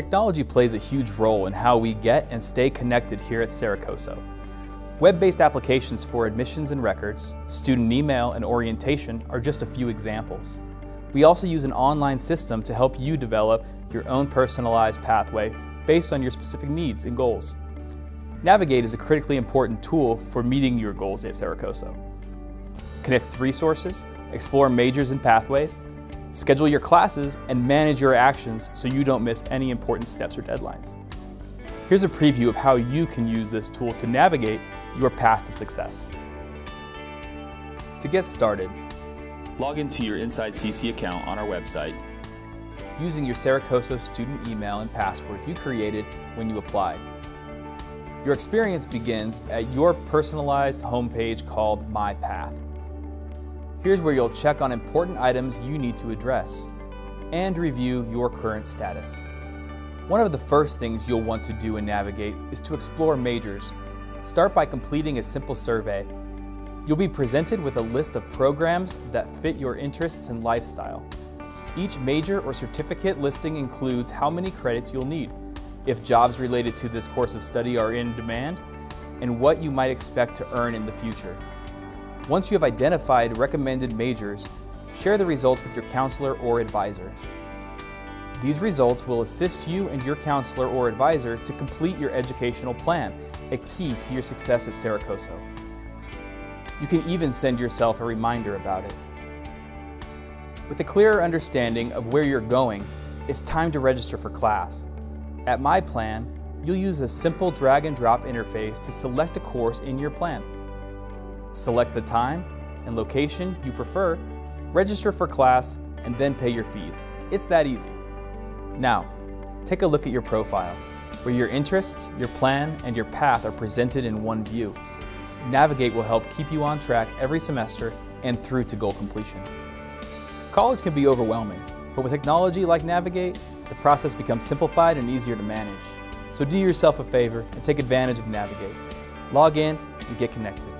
Technology plays a huge role in how we get and stay connected here at Cerro Coso. Web-based applications for admissions and records, student email, and orientation are just a few examples. We also use an online system to help you develop your own personalized pathway based on your specific needs and goals. Navigate is a critically important tool for meeting your goals at Cerro Coso. Connect with resources, explore majors and pathways, schedule your classes, and manage your actions so you don't miss any important steps or deadlines. Here's a preview of how you can use this tool to navigate your path to success. To get started, log into your Inside CC account on our website using your Cerro Coso student email and password you created when you applied. Your experience begins at your personalized homepage called My Path. Here's where you'll check on important items you need to address and review your current status. One of the first things you'll want to do in Navigate is to explore majors Start by completing a simple survey. You'll be presented with a list of programs that fit your interests and lifestyle. Each major or certificate listing includes how many credits you'll need, if jobs related to this course of study are in demand, and what you might expect to earn in the future. Once you have identified recommended majors, share the results with your counselor or advisor. These results will assist you and your counselor or advisor to complete your educational plan a key to your success at Cerro Coso. You can even send yourself a reminder about it. With a clearer understanding of where you're going, it's time to register for class. At My Plan, you'll use a simple drag and drop interface to select a course in your plan. Select the time and location you prefer, register for class, and then pay your fees. It's that easy. Now, take a look at your profile where your interests, your plan, and your path are presented in one view. Navigate will help keep you on track every semester and through to goal completion. College can be overwhelming, but with technology like Navigate, the process becomes simplified and easier to manage. So do yourself a favor and take advantage of Navigate. Log in and get connected.